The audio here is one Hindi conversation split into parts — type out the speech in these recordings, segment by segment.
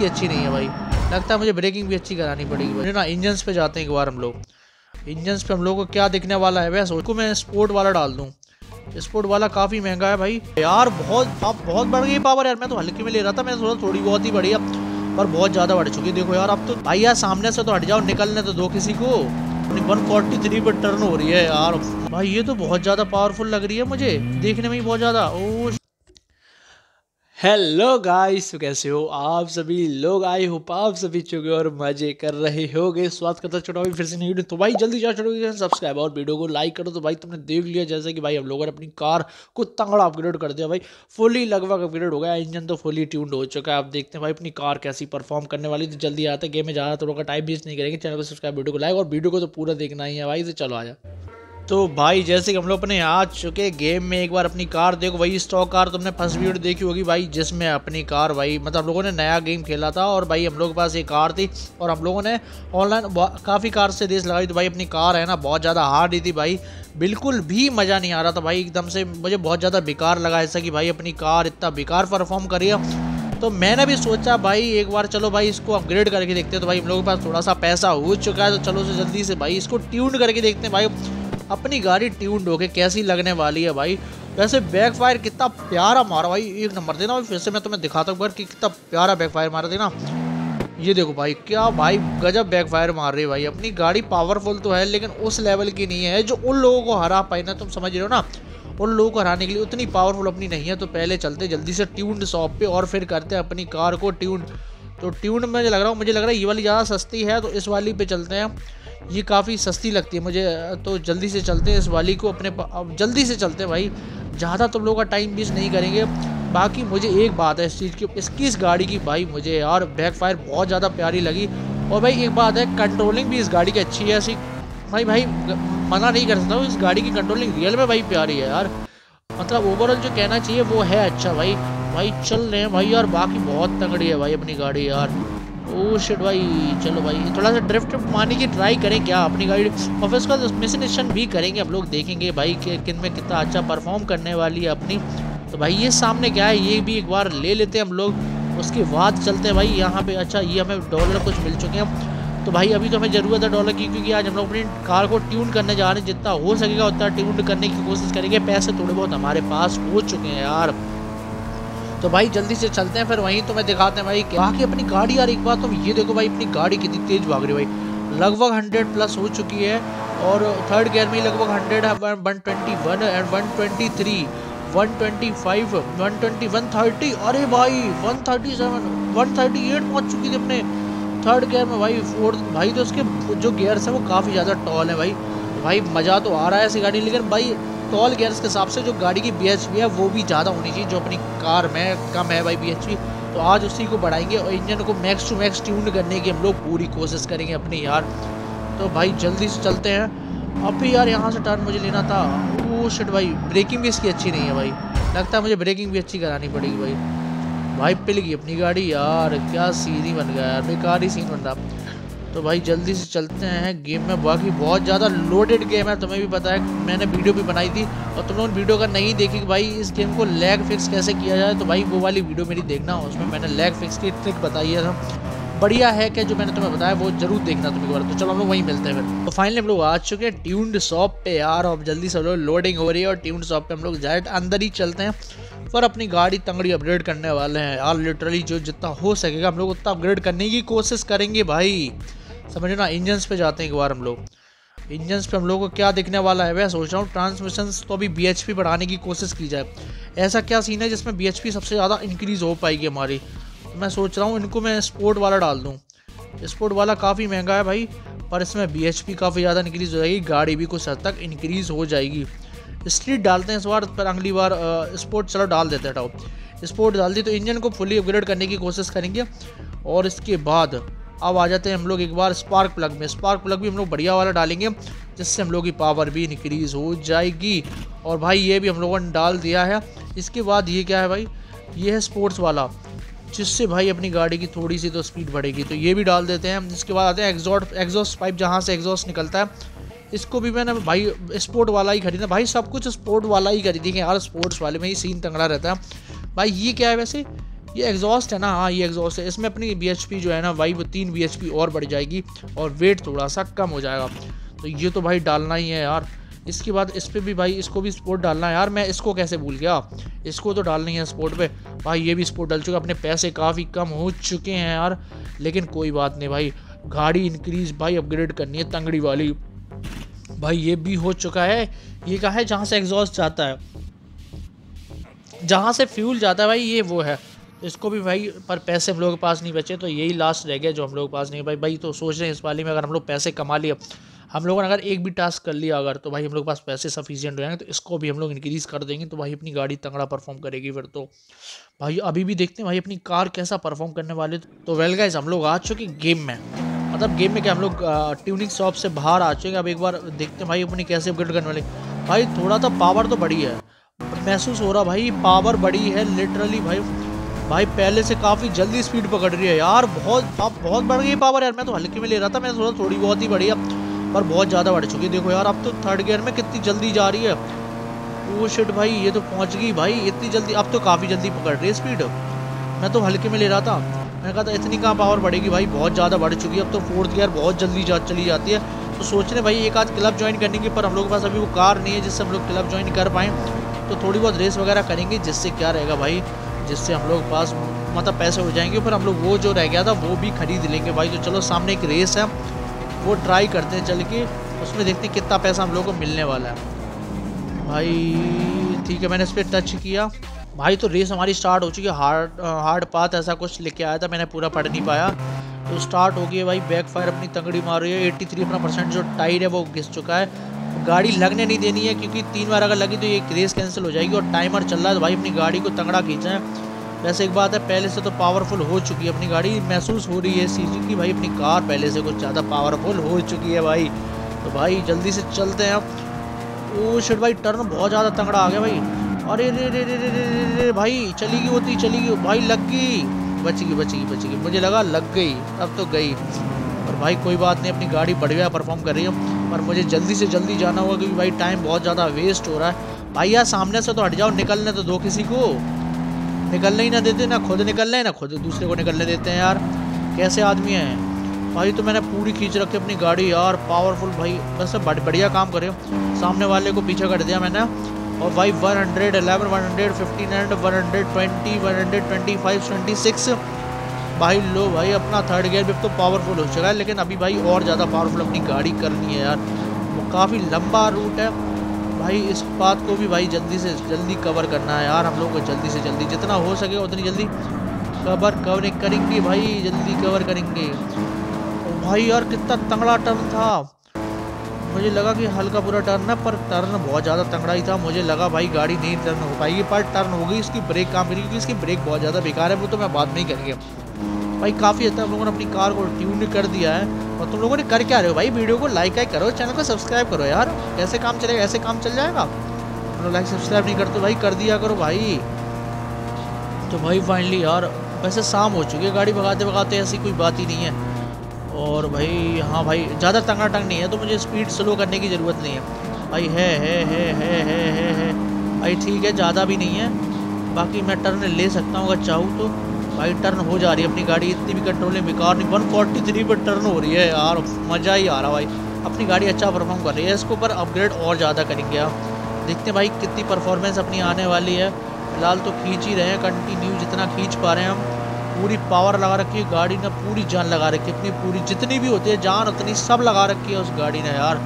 इसकी अच्छी नहीं है भाई। लगता है मुझे ब्रेकिंग भी अच्छी करानी पड़ेगी भाई। ना इंजन्स पे जाते हैं एक बार हम लोग। इंजन्स पे हम लोग को क्या दिखने वाला है? वैसे उसको मैं स्पोर्ट वाला डाल दूँ। स्पोर्ट वाला काफ़ी महँगा है भाई। यार, बहुत, आप बहुत बढ़ गई पावर यार। मैं तो हल्के में ले रहा था, मैं सोचा थोड़ी बहुत ही बढ़ी अब, पर बहुत ज़्यादा बढ़ चुकी देखो यार, अब तो भाई यार, सामने से तो हट जाओ, निकलने तो दो किसी को। वन फोर्टी थ्री पर टर्न हो रही है यार। भाई, ये तो बहुत ज़्यादा पावरफुल लग रही है मुझे, देखने में ही बहुत ज़्यादा। ओ हेलो गाइस कैसे हो आप सभी? लोग आए हो, आप सभी चुके और मज़े कर रहे होगे। स्वागत करता छोटा भाई फिर से नहीं तो भाई, जल्दी जाओ छोड़ो सब्सक्राइब और वीडियो को लाइक करो। तो भाई, तुमने देख लिया जैसे कि भाई, हम लोगों ने अपनी कार को तंगड़ा अपग्रेड कर दिया। भाई फुली लगभग अपग्रेड हो गया। इंजन तो फुली ट्यून्ड हो चुका है। आप देखते हैं भाई, अपनी कार कैसी परफॉर्म करने वाली तो जल्दी आते गेम में ज़्यादा थोड़ा टाइम वेस्ट नहीं करेंगे। चैनल को सब्सक्राइब वीडियो को लाइक और वीडियो को तो पूरा देखना ही है। भाई तो चलो आ जाए तो भाई, जैसे कि हम लोग अपने आ चुके गेम में एक बार अपनी कार, देखो वही स्टॉक कार तुमने फ़र्स्ट वीडियो देखी होगी भाई, जिसमें अपनी कार भाई मतलब हम लोगों ने नया गेम खेला था और भाई हम लोग के पास एक कार थी और हम लोगों ने ऑनलाइन काफ़ी कार से देश लगाई तो भाई अपनी कार है ना, बहुत ज़्यादा हार्ड ही थी भाई। बिल्कुल भी मज़ा नहीं आ रहा था भाई, एकदम से मुझे बहुत ज़्यादा बेकार लगा ऐसा कि भाई अपनी कार इतना बेकार परफॉर्म करिए तो मैंने भी सोचा भाई, एक बार चलो भाई इसको अपग्रेड करके देखते हैं। तो भाई हम लोगों के पास थोड़ा सा पैसा हो चुका है तो चलो से जल्दी से भाई इसको ट्यून करके देखते हैं भाई। अपनी गाड़ी ट्यून्ड होके कैसी लगने वाली है भाई? वैसे बैक फायर कितना प्यारा मारा भाई। एक नंबर देना भाई, फिर से मैं तुम्हें दिखाता हूँ कि कितना प्यारा बैक फायर मारा देना। ये देखो भाई, क्या भाई गजब बैक फायर मार रही है भाई। अपनी गाड़ी पावरफुल तो है, लेकिन उस लेवल की नहीं है। जो उन लोगों को हरा पाए ना तुम समझ रहे हो ना? उन लोगों को हराने के लिए उतनी पावरफुल अपनी नहीं है। तो पहले चलते, जल्दी से ट्यून्ड शॉप पे और फिर करते हैं अपनी कार को ट्यून तो ट्यून में लग रहा हूँ, मुझे लग रहा है ये वाली ज़्यादा सस्ती है तो इस वाली पे चलते हैं। ये काफ़ी सस्ती लगती है मुझे तो जल्दी से चलते हैं इस वाली को अपने अब जल्दी से चलते हैं भाई। ज़्यादा तुम लोगों का टाइम वेस्ट नहीं करेंगे। बाकी मुझे एक बात है इस चीज़ की इसकी इस गाड़ी की भाई मुझे यार बैक फायर बहुत ज़्यादा प्यारी लगी। और भाई एक बात है कंट्रोलिंग भी इस गाड़ी की अच्छी है ऐसी। भाई भाई, मना नहीं कर सकता हूँ, इस गाड़ी की कंट्रोलिंग रियल में भाई प्यारी है यार। मतलब ओवरऑल जो कहना चाहिए वो है अच्छा भाई। भाई चल रहे हैं भाई यार, बाकी बहुत तगड़ी है भाई अपनी गाड़ी यार। शिट भाई, चलो भाई, थोड़ा सा ड्रिफ्ट मारने की ट्राई करें क्या अपनी गाड़ी? और फिर उसका मिशनेशन भी करेंगे हम लोग देखेंगे भाई किन में कितना अच्छा परफॉर्म करने वाली है अपनी। तो भाई, ये सामने क्या है, ये भी एक बार ले लेते हैं हम लोग। उसके बाद चलते हैं भाई, यहाँ पे अच्छा ये हमें डॉलर कुछ मिल चुके हैं। तो भाई, अभी तो हमें ज़रूरत है डॉलर की, क्योंकि आज हम लोग अपनी कार को ट्यून करने जा रहे हैं। जितना हो सकेगा, उतना ट्यून करने की कोशिश करेंगे। पैसे थोड़े बहुत हमारे पास हो चुके हैं यार। तो भाई जल्दी से चलते हैं, फिर वहीं तुम्हें दिखाते हैं भाई बाकी अपनी गाड़ी, यार एक बार तुम ये देखो भाई, अपनी गाड़ी कितनी तेज भाग रही भाई। लगभग हंड्रेड प्लस हो चुकी है और थर्ड गियर में लगभग हंड्रेड है one twenty one and one twenty three one twenty five one twenty one thirty अरे भाई one thirty seven one thirty eight पहुँच चुकी थी अपने थर्ड गियर में भाई फोर्थ भाई तो उसके जो गियर्स हैं वो काफ़ी ज़्यादा टॉल है भाई। भाई मज़ा तो आ रहा है ऐसी गाड़ी, लेकिन भाई टॉल गेयर्स के हिसाब से जो गाड़ी की बीएचपी है, वो भी ज़्यादा होनी चाहिए, जो अपनी कार में कम है भाई बीएचपी तो आज उसी को बढ़ाएँगे और इंजन को मैक्स टू मैक्स ट्यून करने की हम लोग पूरी कोशिश करेंगे अपनी यार। तो भाई जल्दी से चलते हैं। अब भी यार यहाँ से टर्न मुझे लेना था। वो शिट भाई ब्रेकिंग भी इसकी अच्छी नहीं है भाई। लगता है मुझे ब्रेकिंग भी अच्छी करानी पड़ेगी भाई। भाई पिल गई अपनी गाड़ी यार, क्या सीन ही बन गया यार, बेकार ही सीन बन रहा। तो भाई जल्दी से चलते हैं। गेम में बाकी बहुत ज़्यादा लोडेड गेम है। तुम्हें भी पता है, मैंने वीडियो भी बनाई थी और तुम लोग वीडियो का नहीं देखी कि भाई इस गेम को लैग फिक्स कैसे किया जाए? तो भाई वो वाली वीडियो मेरी देखना, उसमें मैंने लैग फिक्स की ट्रिक बताई है बढ़िया है कि जो मैंने तुम्हें बताया, वो ज़रूर देखना तुम्हें बार। तो चलो हम लोग वहीं मिलते हैं फिर। तो फाइनली हम लोग आ चुके हैं ट्यून्ड शॉप पे यार। और जल्दी से लोग लोडिंग हो रही है और ट्यून्ड शॉप पे हम लोग डायरेक्ट अंदर ही चलते हैं पर अपनी गाड़ी तंगड़ी अपग्रेड करने वाले हैं। यार लिटरली जो जितना हो सकेगा, हम लोग उतना अपग्रेड करने की कोशिश करेंगे भाई। समझो ना इंजन्स पे जाते हैं एक बार हम लोग। इंजन्स पे हम लोग को क्या दिखने वाला है? मैं सोच रहा हूँ ट्रांसमिशन तो अभी बीएचपी बढ़ाने की कोशिश की जाए। ऐसा क्या सीन है जिसमें बीएचपी सबसे ज़्यादा इंक्रीज़ हो पाएगी हमारी? तो मैं सोच रहा हूँ, इनको मैं स्पोर्ट वाला डाल दूँ। स्पोर्ट वाला काफ़ी महँगा है भाई, पर इसमें बी काफ़ी ज़्यादा इंक्रीज़ हो जाएगी, गाड़ी भी कुछ हद तक इंक्रीज़ हो जाएगी। स्ट्रीट डालते हैं इस बार, पर अगली बार स्पोर्ट चलो डाल देते हैं टाओ स्पोर्ट डाल दी तो इंजन को फुली अपग्रेड करने की कोशिश करेंगे, और इसके बाद अब आ जाते हैं हम लोग एक बार स्पार्क प्लग में। स्पार्क प्लग भी हम लोग बढ़िया वाला डालेंगे, जिससे हम लोग की पावर भी इंक्रीज़ हो जाएगी। और भाई, ये भी हम लोगों ने डाल दिया है। इसके बाद ये क्या है भाई? ये है स्पोर्ट्स वाला, जिससे भाई अपनी गाड़ी की थोड़ी सी तो स्पीड बढ़ेगी। तो ये भी डाल देते हैं इसके बाद आते हैं एग्जॉट एग्जॉस्ट पाइप जहाँ से एग्जॉस्ट निकलता है। इसको भी मैंने भाई स्पोर्ट वाला ही खरीदा भाई, सब कुछ स्पोर्ट वाला ही खरीदेंगे यार स्पोर्ट्स वाले में ही सीन तंगड़ा रहता है। भाई, ये क्या है वैसे? ये एग्जॉस्ट है ना हाँ ये एग्जॉस्ट है। इसमें अपनी बीएचपी जो है ना भाई वो तीन बीएचपी और बढ़ जाएगी और वेट थोड़ा सा कम हो जाएगा। तो ये तो भाई डालना ही है यार। इसके बाद इस पर भी भाई, इसको भी स्पोर्ट डालना है। यार, मैं इसको कैसे भूल गया? इसको तो डालनी है स्पोर्ट पे। भाई, ये भी स्पोर्ट डाल चुका अपने पैसे काफ़ी कम हो चुके हैं यार। लेकिन कोई बात नहीं भाई। गाड़ी इंक्रीज भाई अपग्रेड करनी है तंगड़ी वाली। भाई, ये भी हो चुका है। ये कहा है? जहाँ से एग्जॉस्ट जाता है। जहाँ से फ्यूल जाता है भाई, ये वो है। इसको भी भाई, पर पैसे हम लोग के पास नहीं बचे तो यही लास्ट रह गया जो हम लोग के पास नहीं भाई भाई तो सोच रहे हैं इस वाली में अगर हम लोग पैसे कमा लिए, हम लोगों ने अगर एक भी टास्क कर लिया अगर तो भाई हम लोग के पास पैसे सफिशियंट हो जाएँगे तो इसको भी हम लोग इंक्रीज़ कर देंगे तो भाई अपनी गाड़ी तंगड़ा परफॉर्म करेगी फिर तो। भाई, अभी भी देखते हैं भाई अपनी कार कैसा परफॉर्म करने वाले। तो वेल गाइज़ हम लोग आ चुके गेम में। मतलब गेम में क्या हम लोग ट्यूनिंग शॉप से बाहर आ चुके अब एक बार देखते हैं भाई अपनी कैसे अपग्रेड करने वाले। भाई, थोड़ा तो पावर तो बड़ी है। महसूस हो रहा भाई पावर बड़ी है लिटरली भाई भाई, पहले से काफ़ी जल्दी स्पीड पकड़ रही है यार। बहुत बहुत बढ़ गई पावर यार। मैं तो हल्के में ले रहा था मैं थोड़ा थोड़ी बहुत ही बढ़िया पर बहुत ज़्यादा बढ़ चुकी है। देखो यार, अब तो थर्ड गियर में कितनी जल्दी जा रही है। वो शिट भाई, ये तो पहुँच गई भाई, इतनी जल्दी। अब तो काफ़ी जल्दी पकड़ रही है स्पीड मैं तो हल्के में ले रहा था। मैंने कहा था, इतनी कहाँ पावर बढ़ेगी भाई? बहुत ज़्यादा बढ़ चुकी है। अब तो फोर्थ गियर बहुत जल्दी जा, चली जाती है। तो सोच रहे भाई, एक आध क्लब ज्वाइन करने की, पर हम लोग के पास अभी वो कार नहीं है जिससे हम लोग क्लब ज्वाइन कर पाएँ। तो थोड़ी बहुत रेस वगैरह करेंगे, जिससे क्या रहेगा भाई? जिससे हम लोग पास मतलब पैसे हो जाएँगे, फिर हम लोग वो जो रह गया था, वो भी खरीद लेंगे। भाई तो चलो सामने एक रेस है, वो ट्राई करते हैं चल के, उसमें देखते हैं कितना पैसा हम लोग को मिलने वाला है। भाई, ठीक है, मैंने इस पर टच किया। भाई तो रेस हमारी स्टार्ट हो चुकी है। हार्ड हार्ड पाथ ऐसा कुछ लिख के आया था, मैंने पूरा पढ़ नहीं पाया। तो स्टार्ट हो गई है भाई बैक फायर अपनी तंगड़ी मार रही है। एट्टी थ्री अपना परसेंट जो टायर है, वो घिस चुका है। गाड़ी लगने नहीं देनी है, क्योंकि तीन बार अगर लगी तो ये रेस कैंसिल हो जाएगी और टाइमर चल रहा है तो भाई अपनी गाड़ी को तंगड़ा खींचा है। वैसे एक बात है, पहले से तो पावरफुल हो चुकी है अपनी गाड़ी, महसूस हो रही है सीजी की, भाई अपनी कार पहले से कुछ ज़्यादा पावरफुल हो चुकी है भाई। तो भाई जल्दी से चलते हैं अब। ओ शिट भाई टर्न बहुत ज़्यादा तंगड़ा आ गया भाई। अरे रे रे रे रे रे रे भाई चली गई होती चली गई भाई लग गई। बच गई बच गई बच गई। मुझे लगा लग गई, अब तो गई। और भाई कोई बात नहीं अपनी गाड़ी बढ़िया परफॉर्म कर रही है। पर मुझे जल्दी से जल्दी जाना होगा क्योंकि भाई टाइम बहुत ज़्यादा वेस्ट हो रहा है। भाई यार सामने से तो हट जाओ निकलने तो दो किसी को। निकलने ही ना देते ना खुद निकल ना खुद दूसरे को निकलने देते हैं यार। कैसे आदमी हैं? भाई तो मैंने पूरी खींच रखी अपनी गाड़ी यार पावरफुल भाई। बस बढ़िया काम करे सामने वाले को पीछे कर दिया मैंने। और भाई 111, 115 एंड 120, 125, 26 भाई, लो भाई, अपना थर्ड गियर भी अब तो पावरफुल हो चुका है, लेकिन अभी भाई और ज़्यादा पावरफुल अपनी गाड़ी करनी है यार। वो काफ़ी लंबा रूट है। भाई, इस बात को भी भाई जल्दी से जल्दी कवर करना है यार, हम लोग को जल्दी से जल्दी। जितना हो सके उतनी जल्दी कवर कवरिंग करेंगे भाई, जल्दी कवर करेंगे। भाई यार, कितना तंगड़ा टर्न था। मुझे लगा कि हल्का पूरा टर्न है, पर टर्न बहुत ज़्यादा तंगड़ा ही था। मुझे लगा, भाई, गाड़ी नहीं टर्न हो पाएगी पर टर्न हो गई, इसकी ब्रेक काम करेगी क्योंकि इसकी ब्रेक बहुत ज़्यादा बेकार है, वो तो मैं बाद में ही करेंगे। भाई, काफ़ी हद तक हम लोगों ने अपनी कार को ट्यून कर दिया है, और तुम लोगों ने कर क्या रहे हो? भाई वीडियो को लाइक आइक करो चैनल को सब्सक्राइब करो यार। कैसे काम चलेगा, ऐसे काम चल जाएगा? लोग लाइक सब्सक्राइब नहीं करते, भाई, कर दिया करो भाई। तो भाई फाइनली यार, वैसे शाम हो चुकी है, गाड़ी भगाते भगाते ऐसी कोई बात ही नहीं है। और भाई हाँ भाई, ज़्यादा टंगा टंग नहीं है तो मुझे स्पीड स्लो करने की ज़रूरत नहीं है। भाई, है है है है है है है। भाई, ठीक है, ज़्यादा भी नहीं है। बाकी मैं टर्न ले सकता हूँ, अगर चाहूँ तो। भाई टर्न हो जा रही है अपनी गाड़ी, इतनी भी कंट्रोलिंग बेकार नहीं। वन फोर्टी थ्री पर टर्न हो रही है यार, मज़ा ही आ रहा भाई। अपनी गाड़ी अच्छा परफॉर्म कर रही है, इसको ऊपर अपग्रेड और ज़्यादा करेंगे आप। देखते हैं भाई, कितनी परफॉर्मेंस अपनी आने वाली है। फ़िलहाल तो खींच ही रहे हैं कंटिन्यू जितना खींच पा रहे हैं हम। पूरी पावर लगा रखी है, गाड़ी ने पूरी जान लगा रखी है इतनी पूरी जितनी भी होती है, जान उतनी सब लगा रखी है उस गाड़ी ने यार।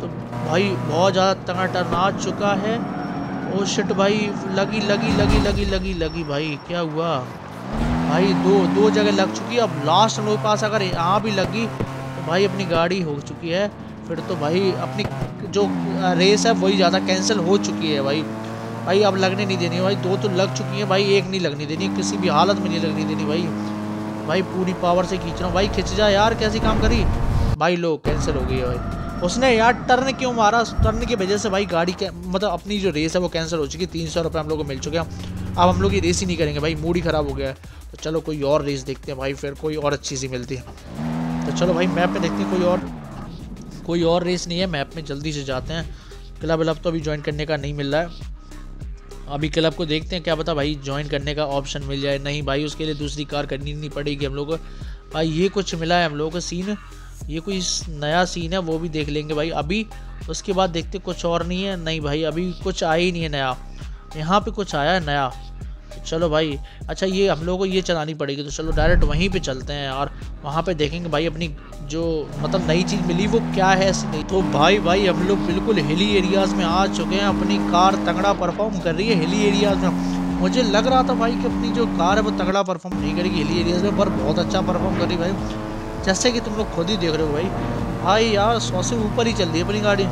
तो भाई बहुत ज़्यादा तंगा टर्न आ चुका है। ओ शिट भाई, लगी लगी लगी लगी लगी लगी भाई, क्या हुआ? भाई दो दो जगह लग चुकी है, अब लास्ट लोग पास अगर यहाँ भी लगी तो भाई अपनी गाड़ी हो चुकी है। फिर तो भाई अपनी जो रेस है, वही ज़्यादा कैंसिल हो चुकी है भाई। भाई, अब लगने नहीं देनी भाई, दो तो लग चुकी हैं भाई, एक नहीं लगनी देनी, किसी भी हालत में नहीं लगनी देनी भाई। भाई, पूरी पावर से खींच रहा हूँ। भाई, खिंच जा यार, कैसी काम करी? भाई लो कैंसिल हो गई है भाई। उसने यार टर्न क्यों मारा? टर्न की वजह से भाई गाड़ी मतलब अपनी जो रेस है वो कैंसिल हो चुकी तीन सौ रुपये हम लोग को मिल चुके हैं। अब हम लोग ये रेस ही नहीं करेंगे भाई, मूड ही ख़राब हो गया है। तो चलो, कोई और रेस देखते हैं भाई, फिर कोई और अच्छी सी मिलती है। तो चलो भाई मैप में देखते हैं कोई और। कोई और रेस नहीं है मैप में जल्दी से जाते हैं। क्लब व्लब तो अभी ज्वाइन करने का नहीं मिल रहा है। अभी क्लब को देखते हैं, क्या पता भाई ज्वाइन करने का ऑप्शन मिल जाए। नहीं भाई, उसके लिए दूसरी कार करनी नहीं पड़ेगी हम लोग को। भाई, ये कुछ मिला है हम लोगों को सीन ये कोई नया सीन है, वो भी देख लेंगे भाई। अभी उसके बाद देखते कुछ और नहीं है। नहीं भाई, अभी कुछ आया ही नहीं है नया। यहाँ पे कुछ आया है नया। चलो भाई अच्छा ये हम लोगों को ये चलानी पड़ेगी तो चलो डायरेक्ट वहीं पे चलते हैं और वहाँ पे देखेंगे भाई अपनी जो मतलब नई चीज़ मिली, वो क्या है नहीं। तो भाई भाई हम लोग बिल्कुल हिली एरियाज़ में आ चुके हैं, अपनी कार तगड़ा परफॉर्म कर रही है हिली एरियाज़ में। मुझे लग रहा था भाई कि अपनी जो कार है, वो तगड़ा परफॉर्म नहीं करेगी हिली एरियाज़ में, पर बहुत अच्छा परफॉर्म कर रही भाई। जैसे कि तुम लोग खुद ही देख रहे हो भाई। भाई यार, सौ से ऊपर ही चल रही है अपनी गाड़ी।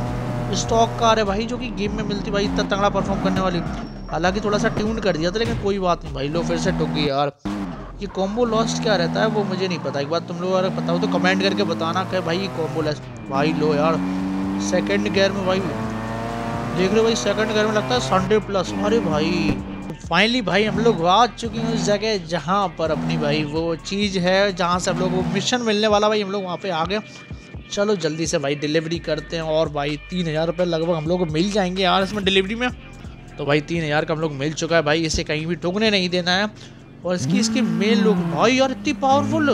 स्टॉक कार है भाई, जो कि गेम में मिलती भाई, इतना तगड़ा परफॉर्म करने वाली। हालाँकि थोड़ा सा ट्यून कर दिया था, लेकिन कोई बात नहीं भाई। लो, फिर से टुक गई यार। ये कॉम्बो लॉस्ट क्या रहता है, वो मुझे नहीं पता। एक बार तुम लोग अगर पता हो तो कमेंट करके बताना कि भाई ये कॉम्बो लॉस्ट भाई लो यार सेकंड गियर में भाई देख रहे हो भाई सेकंड गियर में लगता है संडे प्लस अरे भाई फाइनली भाई हम लोग आ चुके हैं उस जगह जहाँ पर अपनी भाई। वो चीज़ है जहाँ से हम लोग मिशन मिलने वाला भाई, हम लोग वहाँ पे आ गए। चलो जल्दी से भाई डिलीवरी करते हैं। और भाई तीन हज़ार रुपये लगभग हम लोग को मिल जाएँगे यार इसमें डिलीवरी में। तो भाई तीन हज़ार का हम लोग मिल चुका है भाई, इसे कहीं भी टुकने नहीं देना है। और इसकी इसकी मेल लोग भाई यार इतनी पावरफुल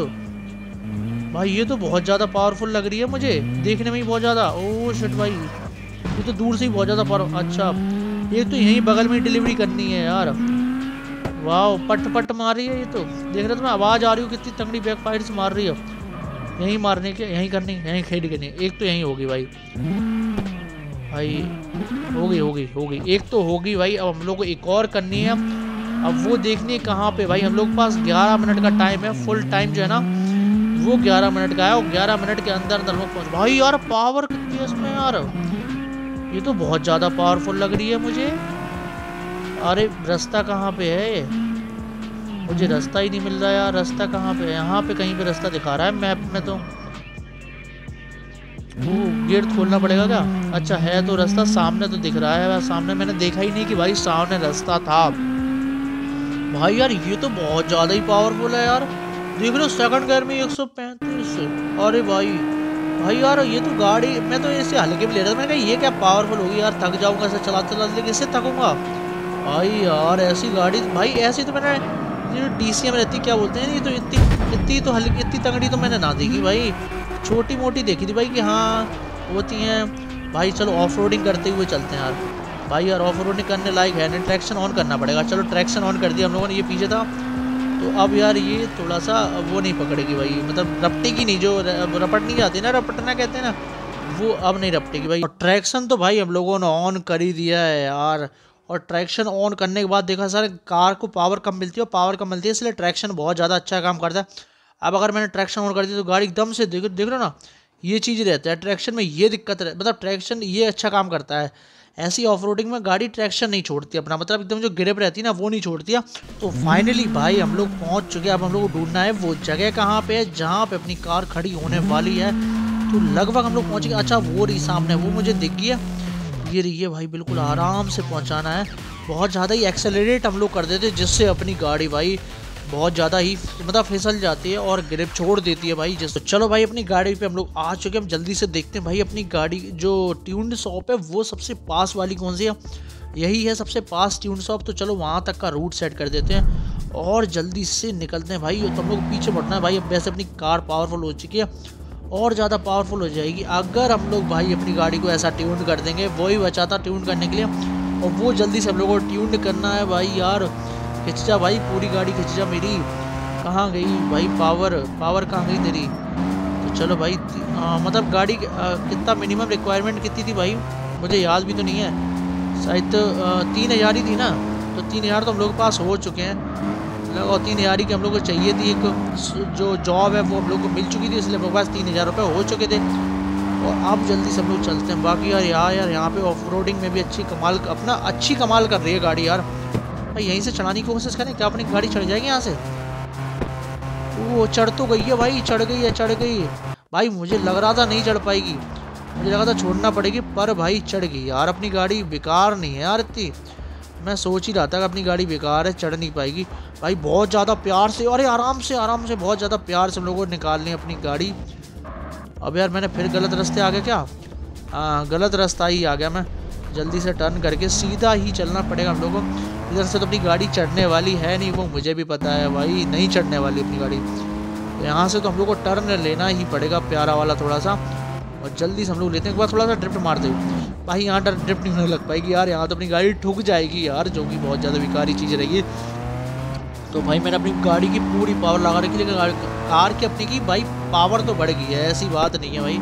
भाई ये तो बहुत ज़्यादा पावरफुल लग रही है मुझे, देखने में ही बहुत ज़्यादा। ओ शिट भाई, ये तो दूर से ही बहुत ज़्यादा पावर अच्छा ये तो यहीं बगल में डिलीवरी करनी है यार। वाह पट पट मार रही है ये तो। देख रहे तुम्हें आवाज़ आ रही हो, कितनी तंगड़ी बैक फाइट मार रही है। यहीं मारने के, यहीं करनी, यहीं खेड करनी एक तो यहीं होगी भाई। भाई, होगी होगी होगी। एक तो होगी भाई, अब हम लोग को एक और करनी है। अब वो देखनी है कहाँ पे भाई। हम लोग पास 11 मिनट का टाइम है फुल टाइम जो है ना, वो 11 मिनट का है। और 11 मिनट के अंदर अंदर लोग पहुँच भाई यार पावर कितनी है इसमें यार? ये तो बहुत ज़्यादा पावरफुल लग रही है मुझे। अरे, रास्ता कहाँ पे है मुझे रास्ता ही नहीं मिल रहा यार। रास्ता कहाँ पे है? यहाँ पे कहीं पे रास्ता दिखा रहा है मैप में तो। गेट खोलना पड़ेगा क्या? अच्छा है तो रास्ता, सामने तो दिख रहा है। सामने मैंने देखा ही नहीं कि भाई सामने रास्ता था। भाई यार, ये तो बहुत ज़्यादा ही पावरफुल है यार। देख लो सेकंड गेयर में 135 अरे भाई भाई यार, ये तो गाड़ी, मैं तो इसे हल्के में ले रहा था। मैंने कहा, ये क्या पावरफुल होगी यार? थक जाऊँगा, ऐसे चलाते चलाते लेकिन इससे थकूँगा। भाई यार, ऐसी गाड़ी, भाई ऐसी तो मैंने ये डी सी एम रहती क्या बोलते हैं? ये तो इतनी इतनी तो हल्की इतनी तंगड़ी तो मैंने ना देखी भाई। छोटी मोटी देखी थी भाई कि हाँ होती हैं। भाई चलो ऑफ़ रोडिंग करते हुए चलते हैं यार। भाई यार ऑफ़ रोडिंग करने लायक है नहीं ट्रैक्शन ऑन करना पड़ेगा। चलो ट्रैक्शन ऑन कर दिया हम लोगों ने ये पीछे था। तो अब यार ये थोड़ा सा वो नहीं पकड़ेगी भाई। मतलब रपटेगी नहीं जो रपट नहीं जाती ना रपटना कहते हैं ना वो अब नहीं रपटेगी भाई। और ट्रैक्शन तो भाई हम लोगों ने ऑन कर ही दिया है यार। और ट्रैक्शन ऑन करने के बाद देखा सर कार को पावर कम मिलती है और पावर कम मिलती है, इसलिए ट्रैक्शन बहुत ज़्यादा अच्छा काम करता है। अब अगर मैंने ट्रैक्शन ऑन कर दिया तो गाड़ी एकदम से देख देख लो ना, ये चीज़ रहता है ट्रैक्शन में ये दिक्कत रह मतलब ट्रैक्शन ये अच्छा काम करता है। ऐसी ऑफ़ में गाड़ी ट्रैक्शन नहीं छोड़ती अपना मतलब एकदम जो गिरप रहती है ना, वो नहीं छोड़ती है। तो फाइनली भाई, हम लोग पहुँच चुके हैं, अब हम लोग को ढूंढना है, वो जगह कहाँ पे है, जहाँ पे अपनी कार खड़ी होने वाली है। तो लगभग हम लोग पहुँच गए अच्छा वो रही सामने, वो मुझे दिख गया रही है भाई, बिल्कुल आराम से पहुँचाना है। बहुत ज़्यादा ही एक्सेलरेट हम लोग कर देते हैं, जिससे अपनी गाड़ी भाई बहुत ज़्यादा ही मतलब फिसल जाती है और ग्रिप छोड़ देती है भाई। जैसे चलो भाई, अपनी गाड़ी पे हम लोग आ चुके हैं। हम जल्दी से देखते हैं भाई, अपनी गाड़ी जो ट्यून्ड शॉप है, वो सबसे पास वाली कौन सी है? यही है सबसे पास ट्यून शॉप तो चलो वहाँ तक का रूट सेट कर देते हैं और जल्दी से निकलते हैं भाई। तो हम लोग पीछे बढ़ना है भाई। अब वैसे अपनी कार पावरफुल हो चुकी है। और ज़्यादा पावरफुल हो जाएगी। अगर हम लोग भाई अपनी गाड़ी को ऐसा ट्यून कर देंगे वही बचा था ट्यून करने के लिए। और वो जल्दी से हम लोग को ट्यून करना है भाई यार। खिंच जा भाई पूरी गाड़ी खिंच जा मेरी। कहाँ गई भाई पावर पावर कहाँ गई तेरी? तो चलो भाई आ, मतलब गाड़ी कितना मिनिमम रिक्वायरमेंट कितनी थी भाई? मुझे याद भी तो नहीं है। शायद तो तीन हज़ार ही थी ना? तो तीन हज़ार तो हम लोग के पास हो चुके हैं। और तीन हज़ार की हम लोग को चाहिए थी एक जो जॉब है वो हम लोग को मिल चुकी थी, इसलिए मेरे पास तीन हज़ार रुपये हो चुके थे। और अब जल्दी सब लोग चलते हैं। बाकी यार यार यार, यहाँ पे ऑफ़ में भी अच्छी कमाल, अपना अच्छी कमाल कर रही है गाड़ी यार। भाई, यहीं से चढ़ाने की कोशिश करें, क्या अपनी गाड़ी चढ़ जाएगी यहाँ से? वो चढ़ तो गई है भाई, चढ़ गई है, चढ़ गई है। भाई, मुझे लग रहा था नहीं चढ़ पाएगी। मुझे लगा था छोड़ना पड़ेगी, पर भाई, चढ़ गई यार। अपनी गाड़ी बेकार नहीं है यार इतनी। मैं सोच ही रहा था कि अपनी गाड़ी बेकार है, चढ़ नहीं पाएगी। भाई, बहुत ज़्यादा प्यार से, अरे आराम से आराम से, बहुत ज़्यादा प्यार से हम लोगों को निकालनी है अपनी गाड़ी। अब यार मैंने फिर गलत रास्ते आ गया क्या? हाँ गलत रास्ता ही आ गया मैं। जल्दी से टर्न करके सीधा ही चलना पड़ेगा हम लोगों को। इधर से तो अपनी गाड़ी चढ़ने वाली है नहीं, वो मुझे भी पता है भाई, नहीं चढ़ने वाली अपनी गाड़ी। तो यहाँ से तो हम लोग को टर्न लेना ही पड़ेगा प्यारा वाला थोड़ा सा। और जल्दी से हम लोग लेते हैं, एक बार थोड़ा सा ड्रिफ्ट मारते हुए। भाई यहाँ डर ड्रिफ्ट नहीं होने लग पाएगी यार, यहाँ तो अपनी गाड़ी ठुक जाएगी यार, जो कि बहुत ज़्यादा विकारी चीज़ रहेगी तो भाई मैंने अपनी गाड़ी की पूरी पावर लगा रखी, लेकिन कार की अपनी की भाई पावर तो बढ़ गई है, ऐसी बात नहीं है भाई।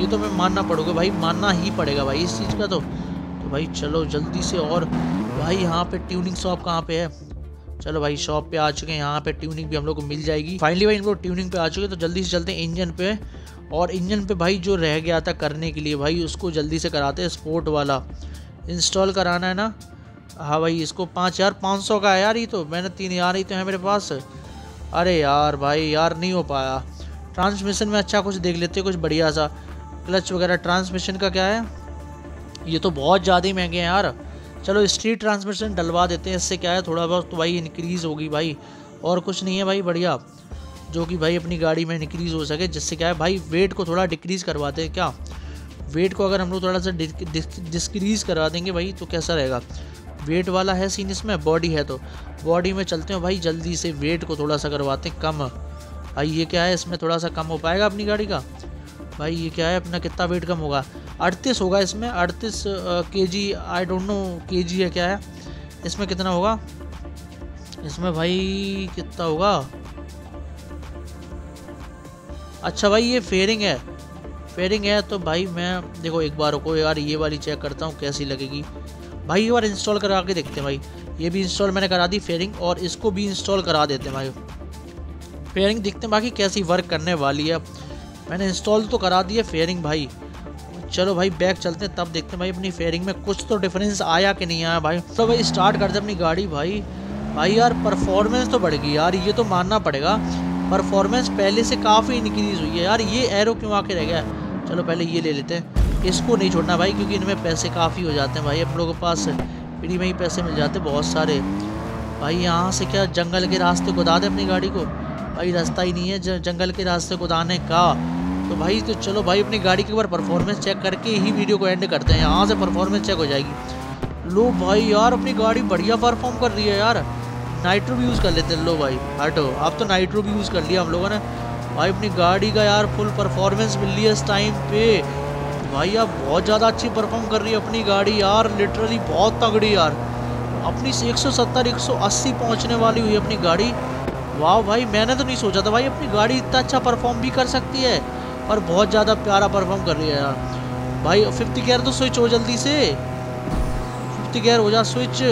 ये तो मैं मानना पड़ूगा भाई, मानना ही पड़ेगा भाई इस चीज़ का तो। तो भाई चलो जल्दी से और भाई यहाँ पे ट्यूनिंग शॉप कहाँ पे है? चलो भाई शॉप पे आ चुके हैं, यहाँ पे ट्यूनिंग भी हम लोग को मिल जाएगी। फाइनली भाई इन लोग ट्यूनिंग पे आ चुके हैं तो जल्दी से चलते हैं इंजन पे। और इंजन पे भाई जो रह गया था करने के लिए, भाई उसको जल्दी से कराते हैं स्पोर्ट वाला। इंस्टॉल कराना है ना? हाँ भाई, इसको पाँच हज़ार पाँच सौ का है यार ये तो। मैंने तीन हज़ार ही तो है मेरे पास। अरे यार भाई, यार नहीं हो पाया। ट्रांसमिशन में अच्छा कुछ देख लेते, कुछ बढ़िया सा। क्लच वगैरह ट्रांसमिशन का क्या है? ये तो बहुत ज़्यादा ही महँगे हैं यार। चलो स्ट्रीट ट्रांसमिशन डलवा देते हैं। इससे क्या है, थोड़ा बहुत तो भाई इंक्रीज़ होगी भाई। और कुछ नहीं है भाई, बढ़िया। जो कि भाई अपनी गाड़ी में इंक्रीज़ हो सके, जिससे क्या है भाई वेट को थोड़ा डिक्रीज़ करवाते हैं। क्या? वेट को अगर हम लोग थोड़ा सा डिस्क्रीज़ करवा देंगे भाई तो कैसा रहेगा? वेट वाला है सीन इसमें बॉडी है तो। बॉडी में चलते हैं भाई, जल्दी से वेट को थोड़ा सा करवाते हैं कम। भाई ये क्या है, इसमें थोड़ा सा कम हो पाएगा अपनी गाड़ी का? भाई ये क्या है, अपना कितना वेट कम होगा? अड़तीस होगा इसमें, अड़तीस के जी आई डोंट नो के जी है क्या है? इसमें कितना होगा? इसमें भाई कितना होगा? अच्छा भाई, ये फेयरिंग है। फेयरिंग है तो भाई मैं, देखो एक बार रुको यार, ये वाली चेक करता हूँ, कैसी लगेगी। भाई एक बार इंस्टॉल करा के देखते हैं भाई। ये भी इंस्टॉल मैंने करा दी फेयरिंग और इसको भी इंस्टॉल करा देते हैं भाई। फेयरिंग देखते हैं बाकी कैसी वर्क करने वाली है। मैंने इंस्टॉल तो करा दी है फेयरिंग भाई। चलो भाई बैक चलते हैं, तब देखते हैं भाई अपनी फेयरिंग में कुछ तो डिफरेंस आया कि नहीं आया भाई। तो भाई स्टार्ट करते अपनी गाड़ी भाई। भाई यार परफॉर्मेंस तो बढ़ गई यार, ये तो मानना पड़ेगा। परफॉर्मेंस पहले से काफ़ी इंक्रीज़ हुई है। यार, ये एरो क्यों आके रह गया? चलो, पहले ये ले लेते हैं। इसको नहीं छोड़ना भाई, क्योंकि इनमें पैसे काफ़ी हो जाते हैं भाई। हम लोगों के पास फ्री में ही पैसे मिल जाते बहुत सारे। भाई, यहाँ से क्या जंगल के रास्ते को दा दे अपनी गाड़ी को? भाई, रास्ता ही नहीं है। जंगल के रास्ते को दाने का? तो भाई तो चलो भाई, अपनी गाड़ी के ऊपर परफॉर्मेंस चेक करके ही वीडियो को एंड करते हैं। यहाँ से परफॉर्मेंस चेक हो जाएगी। लो भाई, यार, अपनी गाड़ी बढ़िया परफॉर्म कर रही है यार। नाइट्रो भी यूज़ कर लेते हैं लो भाई, हटो। अब तो नाइट्रो भी यूज़ कर लिया हम लोगों ने। भाई अपनी गाड़ी का यार फुल परफॉर्मेंस मिल रही है इस टाइम पे। भाई यार बहुत ज़्यादा अच्छी परफॉर्म कर रही है अपनी गाड़ी यार लिटरली बहुत तगड़ी यार। अपनी 170 180 पहुँचने वाली हुई अपनी गाड़ी। वाह भाई, मैंने तो नहीं सोचा था भाई अपनी गाड़ी इतना अच्छा परफॉर्म भी कर सकती है और बहुत ज़्यादा प्यारा परफॉर्म कर रही है यार। भाई फिफ्थ गियर तो स्विच हो जल्दी से। फिफ्थ गियर हो जा स्विच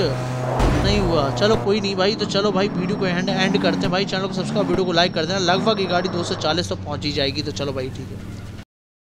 नहीं हुआ। चलो कोई नहीं भाई तो चलो भाई वीडियो को एंड एंड करते हैं। भाई चैनल को सब्सक्राइब वीडियो को लाइक कर देना। लगभग ये गाड़ी 240 तो पहुँच ही जाएगी तो चलो भाई ठीक है।